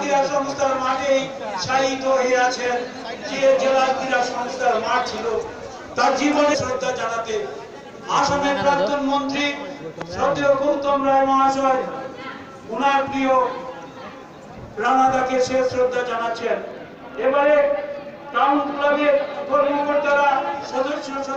ক্রীড়া সংস্থার মাঠেই শায়িত হইয়াছেন যে জেলা ক্রীড়া সংস্থার মাঠ ছিল, তার জীবনে শ্রদ্ধা জানাতে আসামের প্রাক্তন মন্ত্রী শ্রদ্ধেয় গৌতম রায় মহাশয় ওনার প্রিয় রানাদাকে সে শ্রদ্ধা জানাচ্ছেন। এবারে টাউন ক্লাবের কর্মকর্তারা সদস্য সদস্য